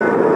you.